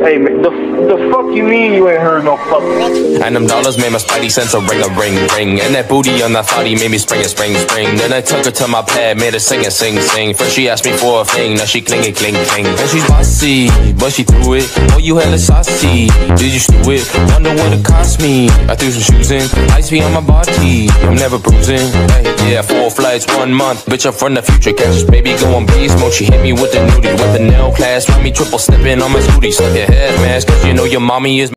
Hey, man, the, the fuck you mean you ain't heard no fucking? And them dollars made my spidey sense a ring a ring ring. And that booty on that body made me spring a spring spring. Then I took her to my pad, made her sing a sing sing. First she asked me for a thing, now she clingy cling cling. And she's bossy, but she threw it. Oh, you hella saucy. Did you stew it? Wonder what it cost me. I threw some shoes in, ice be on my body. I'm never bruising. Hey, yeah, four flights, one month. Bitch, I'm from the future. Catch this baby going beast mode. She hit me with the nudie, with the nail class. Find me triple stepping on my scooty. Your head mask, you know your mommy is.